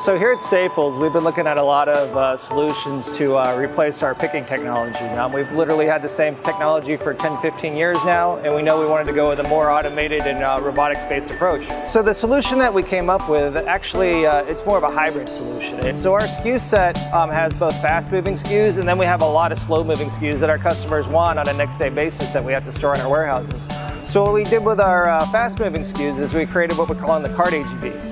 So here at Staples, we've been looking at a lot of uh, solutions to uh, replace our picking technology. Um, we've literally had the same technology for 10, 15 years now, and we know we wanted to go with a more automated and uh, robotics-based approach. So the solution that we came up with, actually, uh, it's more of a hybrid solution. So our SKU set um, has both fast-moving SKUs, and then we have a lot of slow-moving SKUs that our customers want on a next-day basis that we have to store in our warehouses. So what we did with our uh, fast-moving SKUs is we created what we're calling the cart AGV.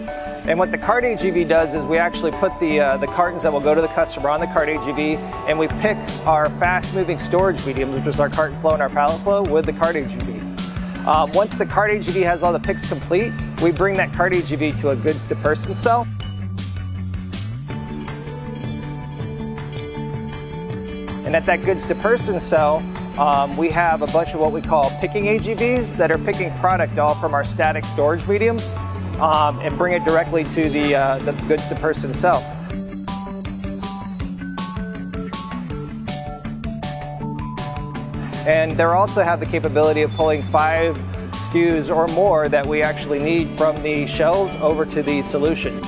And what the cart AGV does is we actually put the, uh, the cartons that will go to the customer on the cart AGV and we pick our fast moving storage mediums, which is our carton flow and our pallet flow, with the cart AGV. Um, once the cart AGV has all the picks complete, we bring that cart AGV to a goods to person cell. And at that goods to person cell, um, we have a bunch of what we call picking AGVs that are picking product all from our static storage medium um, and bring it directly to the, uh, the goods to person cell. And they also have the capability of pulling five SKUs or more that we actually need from the shelves over to the solution.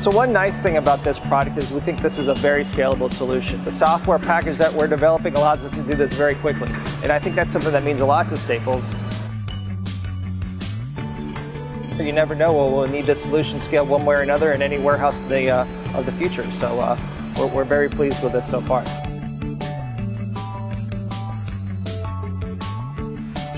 So one nice thing about this product is we think this is a very scalable solution. The software package that we're developing allows us to do this very quickly. And I think that's something that means a lot to Staples. You never know, we'll, we'll need this solution scaled one way or another in any warehouse of the, uh, of the future. So uh, we're, we're very pleased with this so far.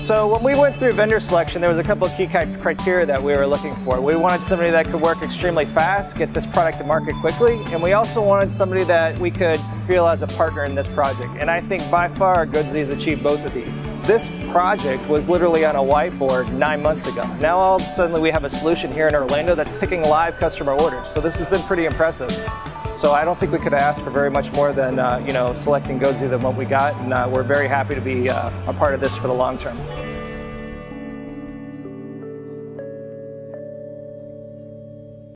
So when we went through vendor selection, there was a couple of key criteria that we were looking for. We wanted somebody that could work extremely fast, get this product to market quickly, and we also wanted somebody that we could feel as a partner in this project. And I think by far Guozi has achieved both of these. This project was literally on a whiteboard nine months ago. Now all of a sudden we have a solution here in Orlando that's picking live customer orders. So this has been pretty impressive. So I don't think we could ask for very much more than uh, you know selecting Guozi than what we got, and uh, we're very happy to be uh, a part of this for the long term.